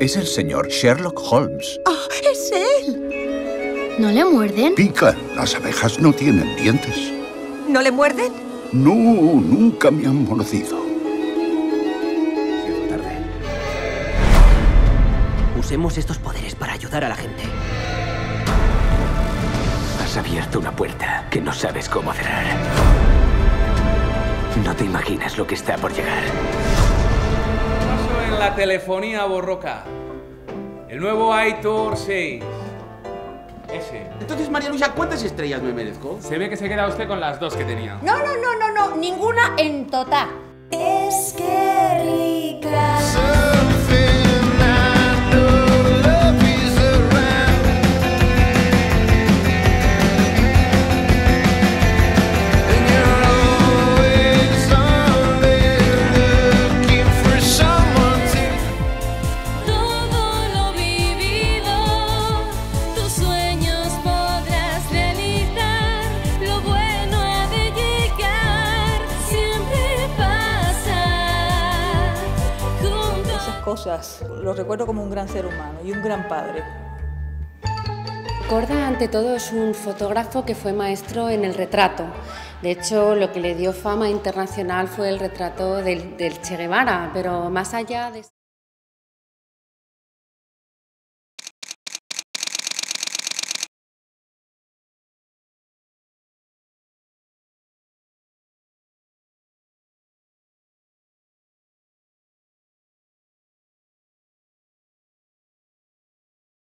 Es el señor Sherlock Holmes. ¡Ah, es él! ¿No le muerden? Pica. Las abejas no tienen dientes. ¿No le muerden? No, nunca me han mordido. tarde. Usemos estos poderes para ayudar a la gente. Has abierto una puerta que no sabes cómo cerrar. No te imaginas lo que está por llegar. La telefonía borroca. El nuvo iTour 6. Ese. Entonces, María Luisa, ¿cuántas estrellas me merezco? Se ve que se queda usted con las dos que tenía. No, no, no, no, no, ninguna en total. Es que rica. Cosas lo recuerdo como un gran ser humano y un gran padre. Corda, ante todo, es un fotógrafo que fue maestro en el retrato. De hecho, lo que le dio fama internacional fue el retrato del, del Che Guevara, pero más allá de...